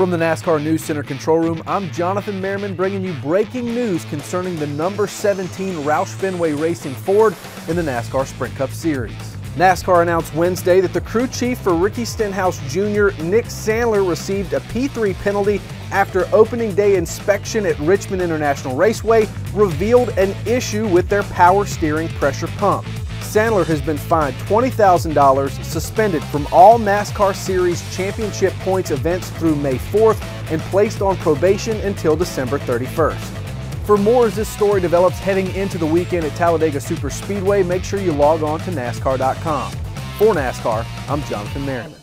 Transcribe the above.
From the NASCAR News Center control room, I'm Jonathan Merryman bringing you breaking news concerning the number 17 Roush Fenway Racing Ford in the NASCAR Sprint Cup Series. NASCAR announced Wednesday that the crew chief for Ricky Stenhouse Jr., Nick Sandler, received a P3 penalty after opening day inspection at Richmond International Raceway revealed an issue with their power steering pressure pump. Sandler has been fined $20,000, suspended from all NASCAR Series championship points events through May 4th, and placed on probation until December 31st. For more as this story develops heading into the weekend at Talladega Superspeedway, make sure you log on to NASCAR.com. For NASCAR, I'm Jonathan Merryman.